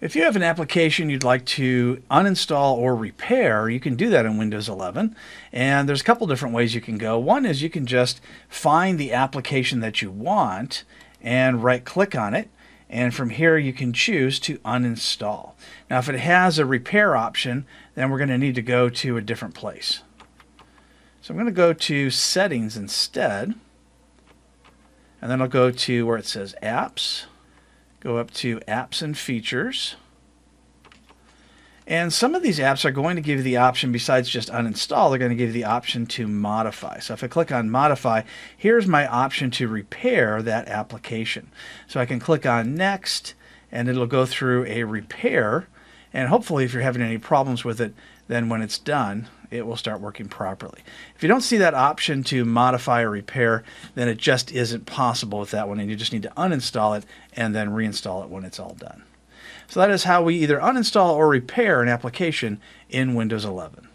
If you have an application you'd like to uninstall or repair, you can do that in Windows 11. And there's a couple different ways you can go. One is you can just find the application that you want and right click on it. And from here you can choose to uninstall. Now if it has a repair option, then we're going to need to go to a different place. So I'm going to go to settings instead. And then I'll go to where it says apps go up to apps and features. And some of these apps are going to give you the option, besides just uninstall, they're going to give you the option to modify. So if I click on modify, here's my option to repair that application. So I can click on next, and it'll go through a repair. And hopefully, if you're having any problems with it, then when it's done, it will start working properly. If you don't see that option to modify or repair, then it just isn't possible with that one, and you just need to uninstall it and then reinstall it when it's all done. So that is how we either uninstall or repair an application in Windows 11.